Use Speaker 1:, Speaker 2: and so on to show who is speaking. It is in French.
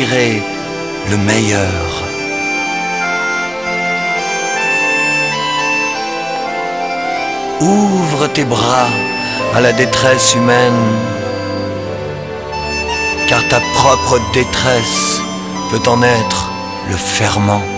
Speaker 1: le meilleur. Ouvre tes bras à la détresse humaine, car ta propre détresse peut en être le ferment.